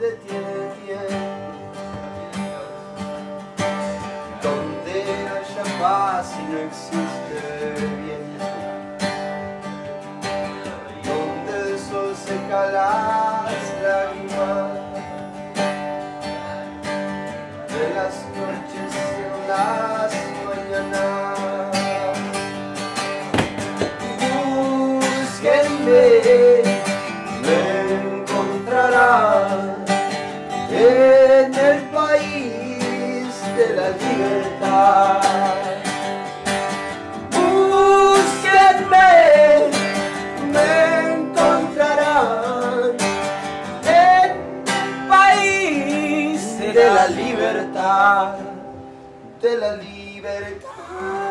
detiene. Donde haya paz y no existe bien. Donde el sol seca las lágrimas de las noches en las mañanas. Búsquenme, de la libertad. Búsquenme, me encontrarán en el país de la libertad, de la libertad.